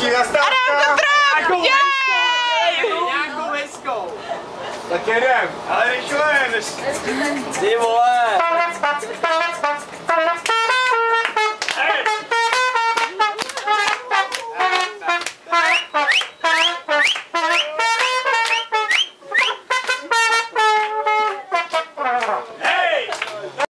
Další nastávka. A Adam Kotrák! Jej! Nějakou hezkou. Tak jedem. Ale rychle. Ty vole.